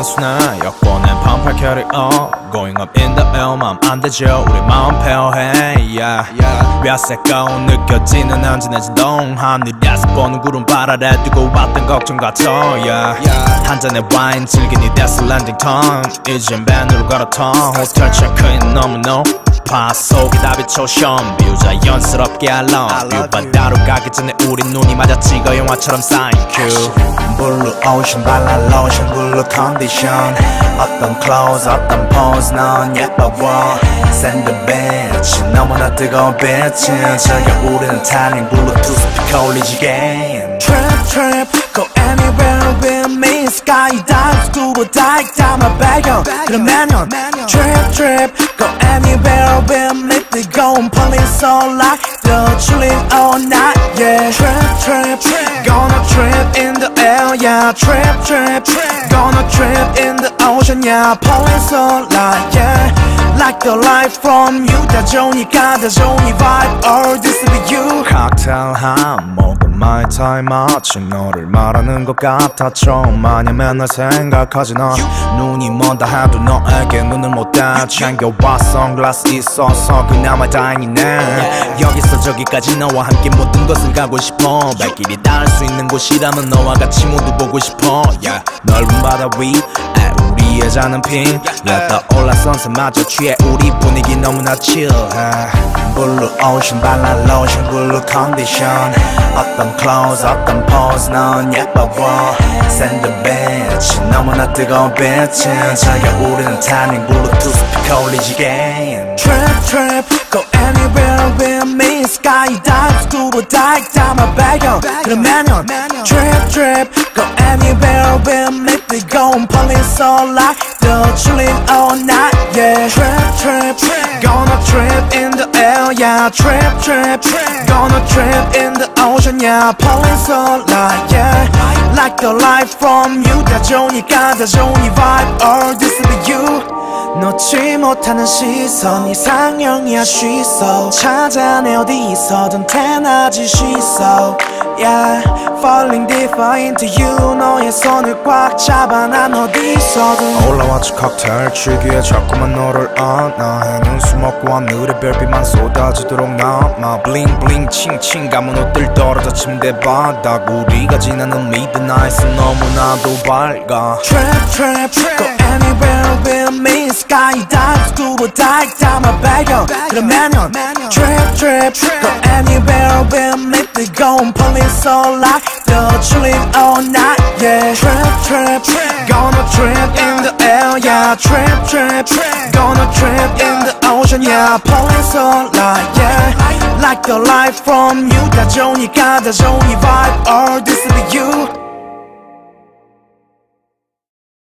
차가운 수나 여권엔 반팔 on Going up in the air 맘안 되죠 우리 마음 페어해 yeah. 몇 세가운 느껴지는 안진해진 동 하늘에서 보는 구름 발 아래 두고 왔던 걱정 같아 yeah. 한 잔의 와인 이 데스 랜딩 턴 이젠 밴으로 갈아턴 호텔 체크인 너무 높 아 속이 다 비춰 션뷰 자연스럽게 I love you 바다로 가기 전에 우리 눈이 마주 찍어 영화처럼 사인 큐 블루 오션 발라 로션 블루 컨디션. 어떤 클로즈 어떤 포즈 넌 예뻐워. 샌드 빛이 너무나 뜨거운 빛은. 즐겨 우리는 타닝 블루투스 스피커 올리지 게임 Trip trip go anywhere sky dive scuba dive down my bagger to the manual trip trip go anywhere been lifted going police so like the chilling all night yeah. Trip trip gonna trip in the air yeah. Trip trip gonna trip in the ocean yeah. Police so like yeah. Like the life from you that Johnny got the Johnny vibe or this will be you. Cocktail huh? My time 마치 너를 말하는 것 같아 처음 아냐 맨날 생각하지 넌 눈이 먼다 해도 너에게 눈을 못대 챙겨와 선글라스 있어서 그나마 다행이네. 여기서 저기까지 너와 함께 모든 것을 가고 싶어. 발길이 닿을 수 있는 곳이라면 너와 같이 모두 보고 싶어. Yeah. 넓은 바다 위에 우리의 자는 핀 Let the 올라 선셋 마저 취해. 우리 분위기 너무나 블 루 오션 발라 로션 블루 컨디션 어떤 클로즈 어떤 포즈 넌 예뻐워 샌드 빛이 너무나 뜨거운 빛은 즐겨 우리는 타닝 블루투스 스피커 올리지 게임 Trip trip go anywhere with me skydive scuba dive down my bag 그러면 Trip trip go anywhere with me we go and police all like the air yeah Trip trip gonna trip in the ocean yeah police all like yeah like the light from you 다좋으니까 다좋으니 vibe all this is you 놓지 못하는 시선 이상형이야 she so. 찾아내 어디 있어든 태나지 she so. Yeah falling deeper into you 너의 손을 꽉 잡아 난 어디 있어든. 올라왔지 칵테일 취기에 자꾸만 너를 안아. 해는 술 먹고 하늘에 별빛만 쏟아지도록 남아. 블링 블링 칭칭 감은 옷들 떨어져 침대 바닥. 우리가 지나는 미드나잇은 너무나도 밝아. Trip trip go anywhere with me skydive scuba dive down my bag 그러면 Trip trip go anywhere with me they go and police all like the chilling all night yeah Trip trip gonna trip in the air yeah Trip trip gonna trip in the ocean yeah police all like yeah like the light from you 다좋으니까 다좋으니 vibe all this is you